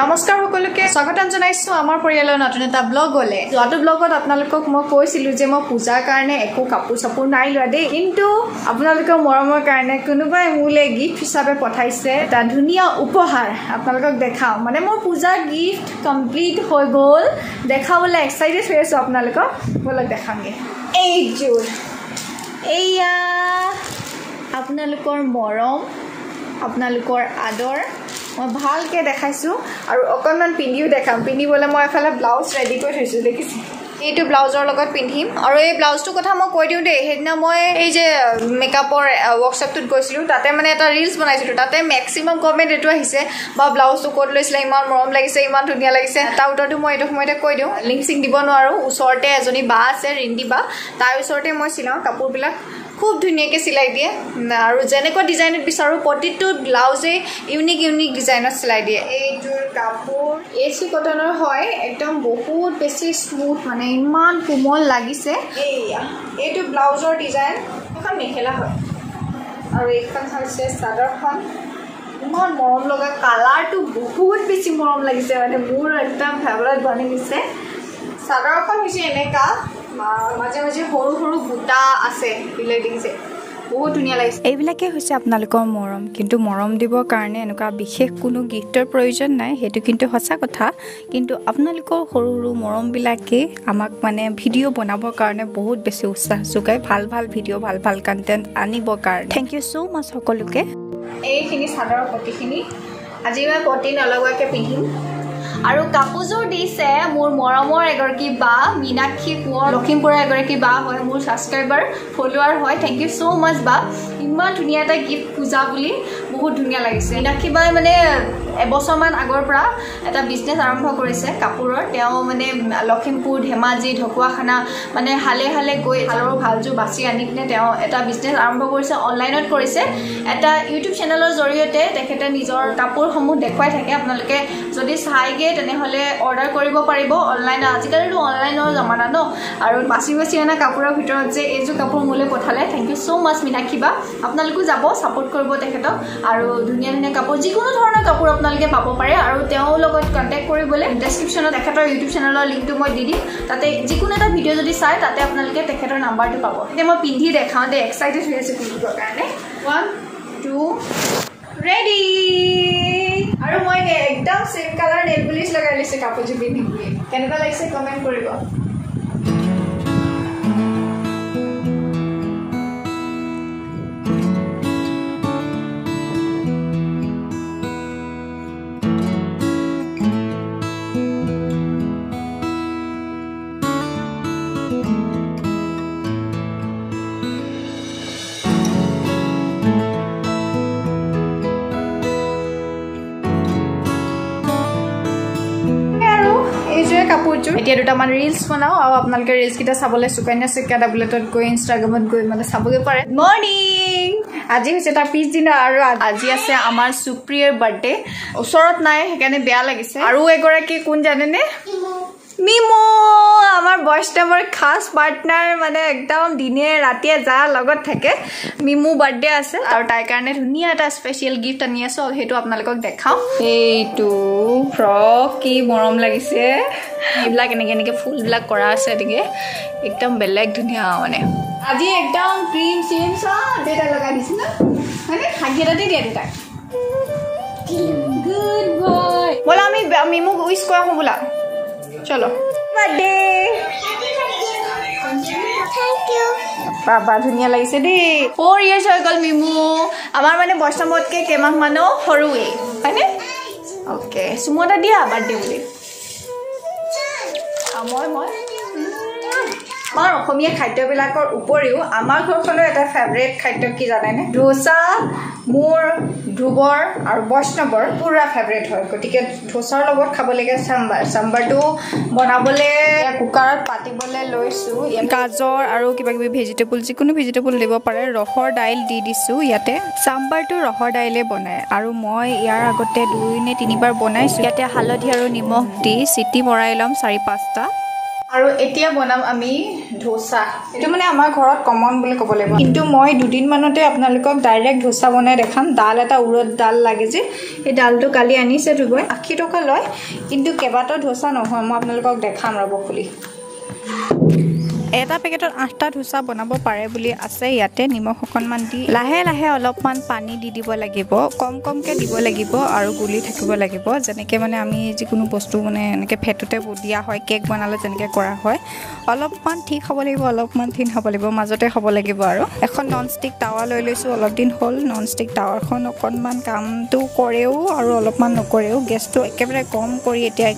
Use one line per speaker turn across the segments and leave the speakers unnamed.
নমস্কাৰ সকলোকে স্বাগতম জনাইছো আমাৰ পৰিয়ালৰ নতুন এটা ব্লগলে। যোৱাটো ব্লগত আপোনালোকক মই কৈছিলো যে মই পূজাৰ কাৰণে একো কাপোৰ চাপোৰ নাই লোৱা দেই। কিন্তু আপোনালোকৰ মৰমৰ কাৰণে কোনোবাই মোলৈ গিফ্ট হিচাপে পঠাইছে এটা ধুনীয়া উপহাৰ আপোনালোকক দেখাওঁ। মানে মোৰ পূজাৰ গিফ্ট কমপ্লিট হৈ গ'ল। দেখাবলৈ এক্সাইটেড হৈ আছোঁ আপোনালোকক। ব'লক দেখাওঁগৈ এইযোৰ এইয়া আপোনালোকৰ মৰম আপোনালোকৰ আদৰ মই ভালকৈ দেখাইছোঁ আৰু অকণমান পিন্ধিও দেখাম। পিন্ধিবলৈ মই এফালে ব্লাউজ ৰেডি কৰি থৈছোঁ দেখিছে? এইটো ব্লাউজৰ লগত পিন্ধিম। আৰু এই ব্লাউজটোৰ কথা মই কৈ দিওঁ দেই সেইদিনা মই এই যে মেকআপৰ ৱৰ্কশ্বপটোত গৈছিলোঁ তাতে মানে এটা ৰিলচ বনাইছিলোঁ। তাতে মেক্সিমাম কমেণ্ট এইটো আহিছে বা ব্লাউজটো ক'ত লৈছিলে ইমান মৰম লাগিছে ইমান ধুনীয়া লাগিছে। তাৰ উত্তৰটো মই এইটো সময়তে কৈ দিওঁ লিংক চিংক দিব নোৱাৰোঁ। ওচৰতে এজনী বা আছে ৰিন্দি বা। তাৰ ওচৰতে মই চিলাওঁ কাপোৰবিলাক। খুব ধুনীয়াকৈ চিলাই দিয়ে। আৰু যেনেকুৱা ডিজাইনত বিচাৰোঁ প্ৰতিটো ব্লাউজেই ইউনিক ইউনিক ডিজাইনত চিলাই দিয়ে। এইযোৰ কাপোৰ এইচু কটনৰ হয় একদম বহুত বেছি স্মুথ মানে ইমান কোমল লাগিছে। এইয়া এইটো ব্লাউজৰ ডিজাইন এখন মেখেলা হয়। আৰু এইখন হৈছে চাদৰখন। ইমান মৰম লগা কালাৰটো বহুত বেছি মৰম লাগিছে মানে মোৰ একদম ফেভৰেট বনি গৈছে। চাদৰখন হৈছে এনেকুৱা মাজে মাজে সৰু সৰু বুটা আছে দিলে দেখিছে বহুত ধুনীয়া লাগিছে।
এইবিলাকে হৈছে আপোনালোকৰ মৰম। কিন্তু মৰম দিবৰ কাৰণে এনেকুৱা বিশেষ কোনো গিফ্টৰ প্ৰয়োজন নাই সেইটো কিন্তু সঁচা কথা। কিন্তু আপোনালোকৰ সৰু সৰু মৰমবিলাকেই আমাক মানে ভিডিঅ' বনাবৰ কাৰণে বহুত বেছি উৎসাহ যোগায় ভাল ভাল ভিডিঅ' ভাল ভাল কণ্টেণ্ট আনিবৰ কাৰণে। থেংক ইউ চ' মাছ সকলোকে।
এইখিনি চাদৰৰ পতিখিনি আজি মই পতি নলগোৱাকৈ পিন্ধিম। আৰু কাপোৰযোৰ দিছে মোৰ মৰমৰ এগৰাকী বা মীনাক্ষী কোঁৱৰ লখিমপুৰৰ এগৰাকী বা হয় মোৰ ছাবস্ক্ৰাইবাৰ ফলোৱাৰ হয়। থেংক ইউ ছ' মাছ বা। ইমান ধুনীয়া এটা গিফ্ট পূজা বুলি। বহুত ধুনীয়া লাগিছে। মীনাক্ষী বাই মানে এবছৰমান আগৰ পৰা এটা বিজনেছ আৰম্ভ কৰিছে কাপোৰৰ। তেওঁ মানে লখিমপুৰ ধেমাজি ঢকুৱাখানা মানে হালে হালে গৈ হালৰ ভালযোৰ বাছি আনি পিনে তেওঁ এটা বিজনেছ আৰম্ভ কৰিছে অনলাইনত কৰিছে। এটা ইউটিউব চেনেলৰ জৰিয়তে তেখেতে নিজৰ কাপোৰসমূহ দেখুৱাই থাকে। আপোনালোকে যদি চাইগৈ তেনেহ'লে অৰ্ডাৰ কৰিব পাৰিব অনলাইনত আজিকালিতো অনলাইনৰ জমানা ন? আৰু বাচি বাচি অনা কাপোৰৰ ভিতৰত যে এইযোৰ কাপোৰ মোলৈ পঠালে। Thank you so' much Meenakshi বা। আপোনালোকো যাব ছাপোৰ্ট কৰিব তেখেতক। আৰু ধুনীয়া ধুনীয়া কাপোৰ যিকোনো ধৰণৰ কাপোৰ আপোনালোকে পাব পাৰে আৰু তেওঁৰ লগত কণ্টেক্ট কৰিবলৈ ডেছক্ৰিপশ্যনত তেখেতৰ ইউটিউব চেনেলৰ লিংকটো মই দি দিম। তাতে যিকোনো এটা ভিডিঅ' যদি চাই তাতে আপোনালোকে তেখেতৰ নাম্বাৰটো পাব। এতিয়া মই পিন্ধি দেখাওঁ দেই এক্সাইটেড হৈ আছোঁ পিন্ধিবৰ কাৰণে। ওৱান টু ৰেডি আৰু মই একদম চেম কালাৰ নেল পুলিচ লগাই লৈছোঁ কাপোৰযোৰ পিন্ধিম বুলি কেনেকুৱা লাগিছে কমেণ্ট কৰিব? কাপোৰযোৰ। এতিয়া দুটামান ৰিলচ বনাওঁ আৰু আপোনালোকে ৰিলচকেইটা চাবলৈ সুকন্যা শইকীয়া ডাবলেটত গৈ ইনষ্টাগ্ৰামত গৈ মানে চাবগৈ পাৰে। মৰ্ণিং আজি হৈছে তাৰ পিছদিনা আৰু আজি আছে আমাৰ সুপ্ৰিয়ৰ বাৰ্থডে ওচৰত নাই সেইকাৰণে বেয়া লাগিছে। আৰু এগৰাকী কোন জানেনে? মিমু আমাৰ বৈষ্ণৱৰ খাছ পাৰ্টনাৰ মানে একদম দিনে ৰাতিয়ে যা লগত থাকে মিমু বাৰ্থডে আছে। আৰু তাইৰ কাৰণে ধুনীয়া এটা স্পেচিয়েল গিফ্ট আনি আছো সেইটো আপোনালোকক দেখাওঁ। এইটো ফ্ৰক কি মৰম লাগিছে। এইবিলাক এনেকৈ এনেকৈ ফুলবিলাক কৰা আছে এনেকৈ। একদম বেলেগ ধুনীয়া মানে। আজি একদম ক্ৰীম চিম চব দেউতাই লগাই দিছে ন? হয়নে? হাগি এটা দিয়া দেউতাক। গুড বয় ব'লা আমি মিমুক উইচ কৰা হওঁ বোলা। চলো। বাৰ্থডে। বাবা ধুনীয়া লাগিছে দেই। ফ'ৰ ইয়াৰ্ছ হৈ গ'ল মিমু। আমাৰ মানে বৈষ্ণৱতকৈ কেইমাহ মানো সৰুৱেই হয়নে? অ'কে চুমু এটা দিয়া বাৰ্থডে বুলি। মই মই। আমাৰ অসমীয়া খাদ্যবিলাকৰ উপৰিও আমাৰ ঘৰখনৰ এটা ফেভৰেট খাদ্য কি জানেনে? ধোচা মোৰ ধ্ৰুৱৰ আৰু বৈষ্ণৱৰ পূৰা ফেভৰেট হয়। গতিকে ধোচাৰ লগত খাবলগীয়া চাম্বাৰ চাম্বাৰটো বনাবলৈ কুকাৰত পাতিবলৈ লৈছোঁ।
গাজৰ আৰু কিবা কিবি ভেজিটেবল যিকোনো ভেজিটেবল দিব পাৰে ৰহৰ দাইল দি দিছোঁ ইয়াতে। চাম্বাৰটো ৰহৰ দাইলে বনায় আৰু মই ইয়াৰ আগতে দুই নে তিনিবাৰ বনাইছোঁ। ইয়াতে হালধি আৰু নিমখ দি চিটি মৰাই ল'ম চাৰি পাঁচটা
আৰু এতিয়া বনাম আমি ধোচা। এইটো মানে আমাৰ ঘৰত কমন বুলি ক'ব লাগিব। কিন্তু মই দুদিনমানতে আপোনালোকক ডাইৰেক্ট ধোচা বনাই দেখাম। ডাল এটা উৰত ডাল লাগে যে সেই ডালটো কালি আনিছে ধুবই আশী টকা লয়। কিন্তু কেইবাটাও ধোচা নহয়। মই আপোনালোকক দেখাম ৰ'ব খুলি।
এটা পেকেটত আঠটা ধোচা বনাব পাৰে বুলি আছে ইয়াতে নিমখ অকণমান দি লাহে লাহে অলপমান পানী দি দিব লাগিব কম কমকৈ দিব লাগিব আৰু গুলি থাকিব লাগিব। যেনেকৈ মানে আমি যিকোনো বস্তু মানে এনেকৈ ফেটোতে দিয়া হয় কেক বনালে যেনেকৈ কৰা হয় অলপমান ঠিক হ'ব লাগিব অলপমান থিন হ'ব লাগিব মাজতে হ'ব লাগিব আৰু। এখন নন ষ্টিক টাৱা লৈ লৈছোঁ অলপ দিন হ'ল নন ষ্টিক টাৱাখন অকণমান কামটো কৰেও আৰু অলপমান নকৰেও গেছটো একেবাৰে কম কৰি এতিয়া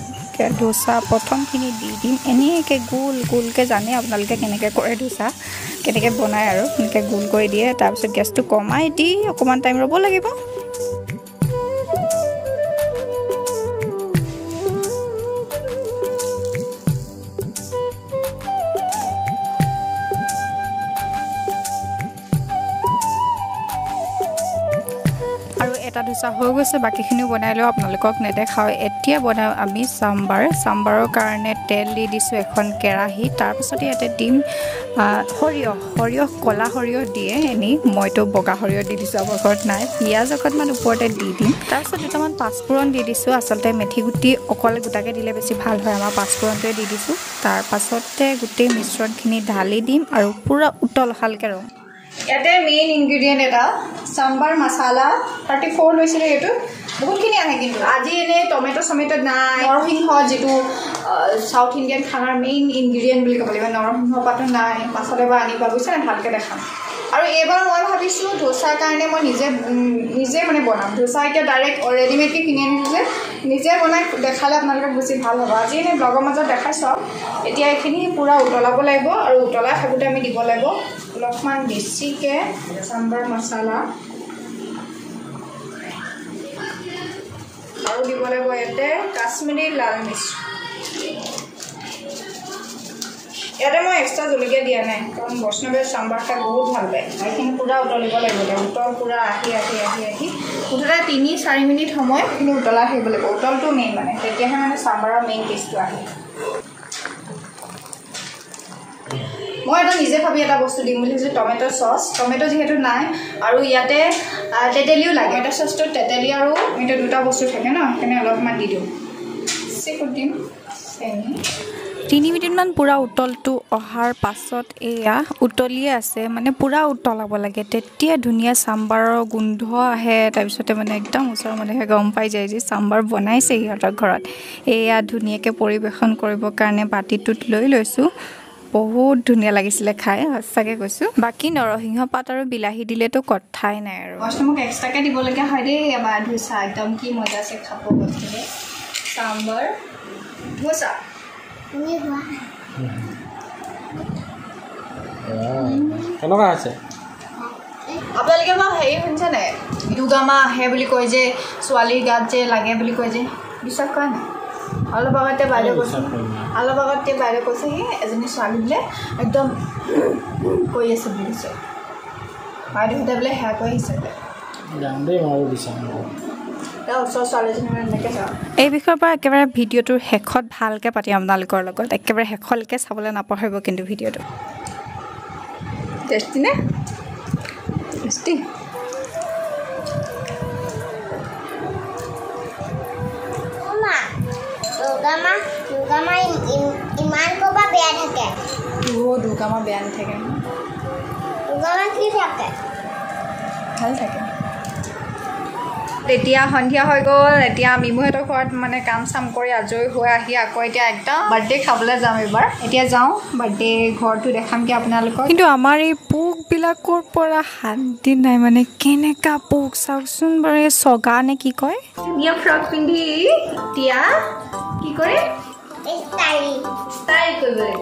ধোচা প্ৰথমখিনি দি দিম। এনেকৈ গোল গোলকৈ জানে আপোনালোকে কেনেকৈ কৰে ধোচা কেনেকৈ বনায় আৰু এনেকৈ গোল কৰি দিয়ে। তাৰপিছত গেছটো কমাই দি অকণমান টাইম ৰ'ব লাগিব। ধোচা হৈ গৈছে বাকীখিনিও বনাই লওঁ। আপোনালোকক নেদেখাওঁ এতিয়া বনাওঁ আমি চাম্বাৰ। চাম্বাৰৰ কাৰণে তেল দি দিছোঁ এখন কেৰাহী। তাৰপিছতে ইয়াতে দিম সৰিয়হ। সৰিয়হ ক'লা সৰিয়হ দিয়ে এনেই মইতো বগা সৰিয়হ দি দিছোঁ আমাৰ ঘৰত নাই। পিঁয়াজ অকণমান ওপৰতে দি দিম। তাৰপিছত দুটামান পাঁচফোৰণ দি দিছোঁ। আচলতে মেথি গুটি অকল গোটাকৈ দিলে বেছি ভাল হয়। আমাৰ পাঁচফোৰণটোৱে দি দিছোঁ। তাৰপাছতে গোটেই মিশ্ৰণখিনি ঢালি দিম আৰু পূৰা উতল হালকৈ ৰ'ম
ইয়াতে মেইন ইনগ্ৰিডিয়েণ্ট এটা চাম্বাৰ মাছালা থাৰ্টি ফ'ৰ লৈছিলে এইটো। বহুতখিনি আহে কিন্তু। আজি এনেই টমেট' চমেট' নাই। নৰসিংহ যিটো চাউথ ইণ্ডিয়ান খানাৰ মেইন ইনগ্ৰিডিয়েণ্ট বুলি ক'ব লাগিব। নৰসিংহ পাতো নাই। পাছলৈ এবাৰ আনিবা বুজিছে নাই ভালকৈ দেখাম। আৰু এইবাৰ মই ভাবিছোঁ ধোচাৰ কাৰণে মই নিজে নিজে মানে বনাম। ধোচা এতিয়া ডাইৰেক্ট ৰেডিমেডকৈ কিনি আনিছোঁ যে নিজে বনাই দেখালে আপোনালোকে বেছি ভাল হ'ব। আজি এনেই ব্লগৰ মাজত দেখাইছোঁ। আৰু এতিয়া এইখিনি পূৰা উতলাব লাগিব আৰু উতলাই থাকোঁতে আমি দিব লাগিব অলপমান বেছিকৈ চাম্বাৰ মচলা আৰু দিব লাগিব ইয়াতে কাশ্মীৰী লাল মিৰ্চ ইয়াতে মই এক্সট্ৰা জলকীয়া দিয়া নাই কাৰণ বৈষ্ণৱে চাম্বাৰ খাই বহুত ভাল পায়। সেইখিনি পূৰা উতলিব লাগিব এতিয়া উতল পূৰা আহি আহি আহি আহি মুঠতে তিনি চাৰি মিনিট সময় সেইখিনি উতলাই থাকিব লাগিব। উতলটো মেইন মানে তেতিয়াহে মানে চাম্বাৰৰ মেইন টেষ্টটো আহে। মই এটা নিজে ভাবি এটা বস্তু দিম বুলি ভাবিছোঁ টমেট' চচ। টমেট' যিহেতু নাই আৰু ইয়াতে তেতেলীও লাগে। এটা চচটোত তেতেলী আৰু এইটো দুটা বস্তু থাকে ন সেইকাৰণে অলপমান দি দিওঁ। চিকুট দিম চেনি।
তিনি মিনিটমান পূৰা উতলটো অহাৰ পাছত এয়া উতলিয়ে আছে মানে পূৰা উতলাব লাগে। তেতিয়া ধুনীয়া চাম্বাৰৰ গোন্ধ আহে তাৰপিছতে মানে একদম ওচৰৰ মানুহে গম পাই যায় যে চাম্বাৰ বনাইছে সিহঁতৰ ঘৰত। এয়া ধুনীয়াকৈ পৰিৱেশন কৰিবৰ কাৰণে বাতিটোত লৈ লৈছোঁ। বহুত ধুনীয়া লাগিছিলে খাই সঁচাকৈ কৈছোঁ। বাকী নৰসিংহ পাত আৰু বিলাহী দিলেতো কথাই নাই আৰু।
মোক এক্সট্ৰাকৈ দিবলগীয়া হয় দেই এবাৰ ধোচা একদম কি মজা আছে খাব গৈছিলে চাম্বাৰ ধোচা
কেনেকুৱা হৈছে?
আপোনালোকে বাৰু হেৰি শুনিছে নাই? দুৰ্গামা আহে বুলি কয় যে ছোৱালীৰ গাত যে লাগে বুলি কয় যে বিশ্বাস কৰা নাই? অলপ আগতে বাইদেউ কৈছে অলপ আগতে বাইদেউ কৈছে সি এজনী ছোৱালী বোলে একদম কৰি আছে বুলি কৈছে। বাইদেউহঁতে বোলে সেয়া কৰি আহিছে বোলে।
এই বিষয়ৰ পৰা একেবাৰে ভিডিঅ'টোৰ শেষত ভালকৈ পাতিম আপোনালোকৰ লগত। একেবাৰে শেষলৈকে চাবলৈ নাপাহৰিব কিন্তু ভিডিঅ'টো।
টেষ্টি
ইমান ক'বা বেয়া থাকে?
অ' দুৰ্গামা বেয়া নাথাকে।
দুৰ্গামা কি থাকে?
ভাল থাকে। এতিয়া সন্ধিয়া হৈ গ'ল এতিয়া মিমুহঁতৰ ঘৰত মানে কাম চাম কৰি আজৰি হৈ আহি আকৌ এতিয়া একদম বাৰ্থডে খাবলৈ যাম এইবাৰ। এতিয়া যাওঁ বাৰ্থডে ঘৰটো দেখামগৈ আপোনালোকক।
কিন্তু আমাৰ এই পোকবিলাকৰ পৰা শান্তি নাই মানে কেনেকুৱা পোক চাওকচোন বাৰু এই চগা নে কি কয়?
ধুনীয়া ফ্ৰক পিন্ধি এতিয়া কি কৰে?
ষ্টাইল
ষ্টাইল কৰিব লাগিব।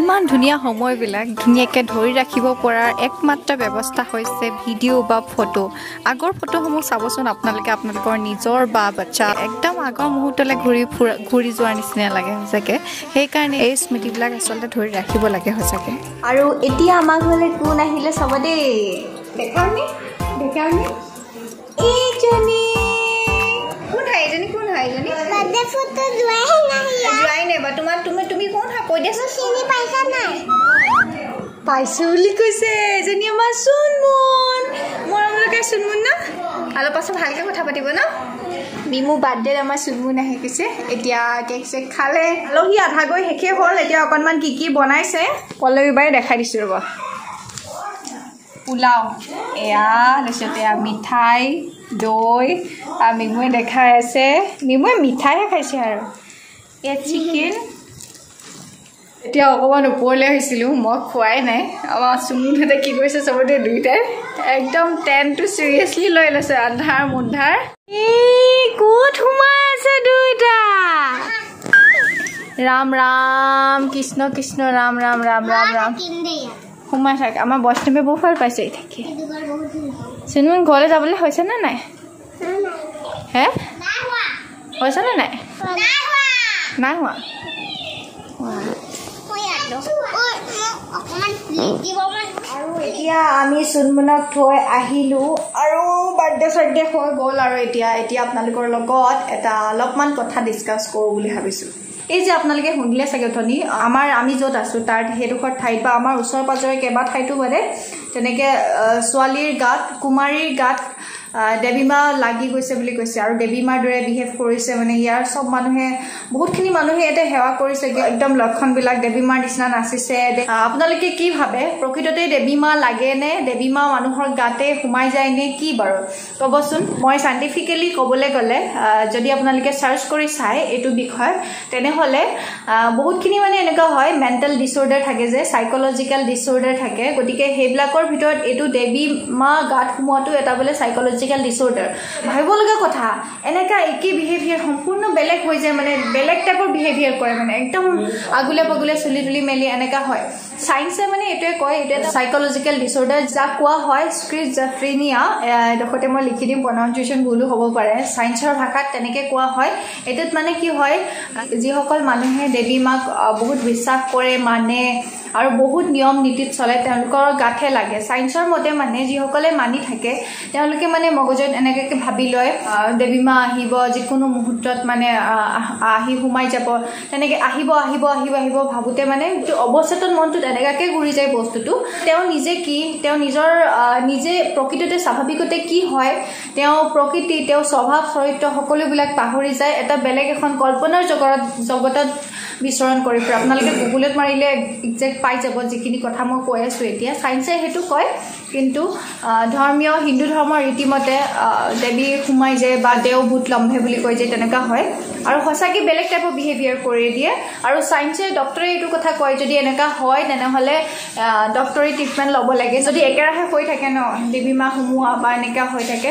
ইমান ধুনীয়া সময়বিলাক ধুনীয়াকৈ ধৰি ৰাখিব পৰাৰ একমাত্ৰ ব্যৱস্থা হৈছে ভিডিঅ' বা ফটো। আগৰ ফটোসমূহ চাবচোন আপোনালোকে আপোনালোকৰ নিজৰ বা বাচ্চা একদম আগৰ মুহূৰ্তলৈ ঘূৰি ফুৰা ঘূৰি যোৱাৰ নিচিনা লাগে সঁচাকৈ। সেইকাৰণে এই স্মৃতিবিলাক আচলতে ধৰি ৰাখিব লাগে সঁচাকৈ।
আৰু এতিয়া আমাৰ ঘৰলৈ কোন আহিলে চাব দেই? এইজনী। কোন হয় এইজনী কোন হয় এইজনী?
ফটো যোৱাই নাই
যোৱাই নাই বা তোমাৰ তুমি তুমি কোন হয়? কৈ দিয়াচোন।
চিনি পাইছা নাই?
পাইছো বুলি কৈছে এজনী আমাৰ চুনমুন। মৰম লগাই চুনমুন ন? অলপ পাছত ভালকৈ কথা পাতিব ন? মিমু বাৰ্থডেত আমাৰ চুনমুন আহি গৈছে। এতিয়া কেক চেক খালে। আলহী আধা গৈ শেষেই হ'ল। এতিয়া অকণমান কি কি বনাইছে পল্লৱী বাৰে দেখাই দিছোঁ ৰ'ব। পোলাও এয়া তাৰপিছতে মিঠাই দৈ মিমুৱে দেখাই আছে মিমুৱে মিঠাইহে খাইছে আৰু এয়া চিকেন এতিয়া অকণমান ওপৰলৈ আহিছিলোঁ মই খোৱাই নাই আমাৰ চুমুহঁতে কি কৰিছে চবতে দুইটাই একদম টেনটো চিৰিয়াছলি লৈ লৈছে আন্ধাৰ মুন্ধাৰ ৰাম ৰাম কৃষ্ণ কৃষ্ণ ৰাম ৰাম ৰাম ৰাম ৰাম সোমাই থাকে। আমাৰ বৈষ্ণৱে বহুত ভাল পাইছে থাকি। চিনেমা ঘৰলৈ যাবলৈ হৈছেনে নাই? হে? হৈছেনে নাই? নাই হোৱা। এতিয়া আমি চুনমুনক থৈ আহিলোঁ আৰু বাৰ্থডে চাৰ্থডে হৈ গ'ল আৰু এতিয়া। এতিয়া আপোনালোকৰ লগত এটা অলপমান কথা ডিছকাছ কৰোঁ বুলি ভাবিছোঁ। এই যে আপোনালোকে শুনিলে চাগে অথনি আমাৰ আমি য'ত আছোঁ তাৰ সেইডোখৰ ঠাইত বা আমাৰ ওচৰে পাঁজৰে কেইবা ঠাইতো মানে তেনেকৈ ছোৱালীৰ গাত কুমাৰীৰ গাত দেৱীমা লাগি গৈছে বুলি কৈছে আৰু দেৱীমাৰ দৰে বিহেভ কৰিছে মানে ইয়াৰ চব মানুহে বহুতখিনি মানুহে ইয়াতে সেৱা কৰিছে একদম লক্ষণবিলাক দেৱীমাৰ নিচিনা নাচিছে। আপোনালোকে কি ভাবে? প্ৰকৃততে দেৱীমা লাগে নে? দেৱীমা মানুহৰ গাতে সোমাই যায় নে? কি বাৰু? ক'বচোন। মই চাইণ্টিফিকেলি ক'বলৈ গ'লে যদি আপোনালোকে চাৰ্চ কৰি চায় এইটো বিষয় তেনেহ'লে বহুতখিনি মানে এনেকুৱা হয় মেণ্টেল ডিচঅৰ্ডাৰ থাকে যে চাইক'লজিকেল ডিচঅৰ্ডাৰ থাকে। গতিকে সেইবিলাকৰ ভিতৰত এইটো দেৱী মা গাত সোমোৱাটো এটা বোলে চাইক'লজিকেল ডিচঅৰ্ডাৰ ভাবিবলগীয়া কথা। এনেকুৱা একেই বিহেভিয়াৰ সম্পূৰ্ণ বেলেগ হৈ যায় মানে বেলেগ টাইপৰ বিহেভিয়াৰ কৰে মানে একদম আগুলে পাগুলে চুলি তুলি মেলি এনেকুৱা হয়। চায়েন্সে মানে এইটোৱে কয় এইটো এটা চাইক'লজিকেল ডিচঅৰ্ডাৰ যাক কোৱা হয় স্ক্ৰিজ জাফ্ৰিনিয়া এডোখৰতে মই লিখি দিম প্ৰনাউন্সিয়েশ্যন ভুলো হ'ব পাৰে। চায়েন্সৰ ভাষাত তেনেকৈ কোৱা হয়। এইটোত মানে কি হয় যিসকল মানুহে দেৱী মাক বহুত বিশ্বাস কৰে মানে আৰু বহুত নিয়ম নীতিত চলে তেওঁলোকৰ গাতহে লাগে। চায়েন্সৰ মতে মানে যিসকলে মানি থাকে তেওঁলোকে মানে মগজুত এনেকৈ ভাবি লয় দেৱী মা আহিব যিকোনো মুহূৰ্তত মানে আহ, সোমাই যাব। তেনেকৈ আহিব আহিব আহিব আহিব ভাবোঁতে মানে অৱচেতন মনটোত এনেকুৱাকৈ ঘূৰি যায় বস্তুটো। তেওঁ নিজে কি তেওঁ নিজৰ নিজে প্ৰকৃততে স্বাভাৱিকতে কি হয় তেওঁ প্ৰকৃতি তেওঁ স্বভাৱ চৰিত্ৰ সকলোবিলাক পাহৰি যায়। এটা বেলেগ এখন কল্পনাৰ জগত জগতত বিচৰণ কৰি ফুৰে। আপোনালোকে গুগলত মাৰিলে একজেক্ট পাই যাব যিখিনি কথা মই কৈ আছোঁ এতিয়া। চায়েন্সে সেইটো কয় কিন্তু ধৰ্মীয় হিন্দু ধৰ্মৰ ৰীতিমতে দেৱী সোমাই যায় বা দেও ভূত লম্ভে বুলি কয় যে তেনেকুৱা হয়। আৰু সঁচাকৈ বেলেগ টাইপৰ বিহেভিয়াৰ কৰি দিয়ে। আৰু চায়েন্সে ডক্টৰে এইটো কথা কয় যদি এনেকুৱা হয় তেনেহ'লে ডক্টৰী ট্ৰিটমেণ্ট ল'ব লাগে। যদি একেৰাহে হৈ থাকে ন দেৱী মা সোমোৱা বা এনেকুৱা হৈ থাকে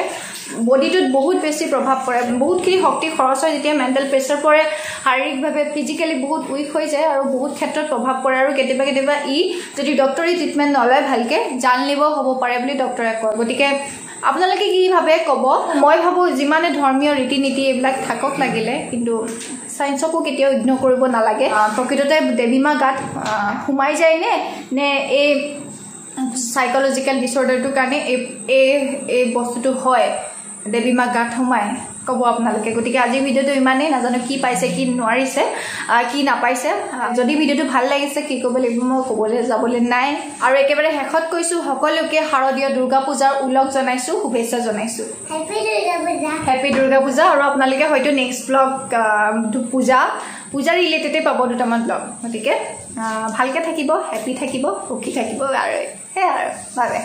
বডিটোত বহুত বেছি প্ৰভাৱ পৰে। বহুতখিনি শক্তি খৰচ হয় যেতিয়া মেণ্টেল প্ৰেছাৰ পৰে। শাৰীৰিকভাৱে ফিজিকেলি বহুত উইক হৈ যায় আৰু বহুত ক্ষেত্ৰত প্ৰভাৱ পৰে আৰু কেতিয়াবা কেতিয়াবা ই যদি ডক্টৰী ট্ৰিটমেণ্ট নলয় ভালকৈ জানলেব হ'ব পাৰে বুলি ডক্টৰে কয়। গতিকে আপোনালোকে কি ভাবে ক'ব? মই ভাবোঁ যিমানে ধৰ্মীয় ৰীতি নীতি এইবিলাক থাকক লাগিলে কিন্তু চায়েন্সকো কেতিয়াও ইগন'ৰ কৰিব নালাগে। প্ৰকৃততে দেৱীমা গাত সোমাই যায়নে নে? এই চাইক'লজিকেল ডিচঅৰ্ডাৰটোৰ কাৰণে এই এই বস্তুটো হয়? দেৱী মাক গাত সোমাই ক'ব আপোনালোকে। গতিকে আজিৰ ভিডিঅ'টো ইমানেই নাজানো কি পাইছে কি নোৱাৰিছে কি নাপাইছে। যদি ভিডিঅ'টো ভাল লাগিছে কি ক'ব লাগিব মই ক'বলৈ যাবলৈ নাই। আৰু একেবাৰে শেষত কৈছোঁ সকলোকে শাৰদীয় দুৰ্গা পূজাৰ ওলগ জনাইছোঁ শুভেচ্ছা জনাইছোঁ। হেপী দুৰ্গা পূজা। আৰু আপোনালোকে হয়তো নেক্সট ব্লগ পূজা পূজা ৰিলেটেডে পাব দুটামান ব্লগ গতিকে ভালকৈ থাকিব হেপী থাকিব সুখী থাকিব আৰু সেয়াই আৰু বাবে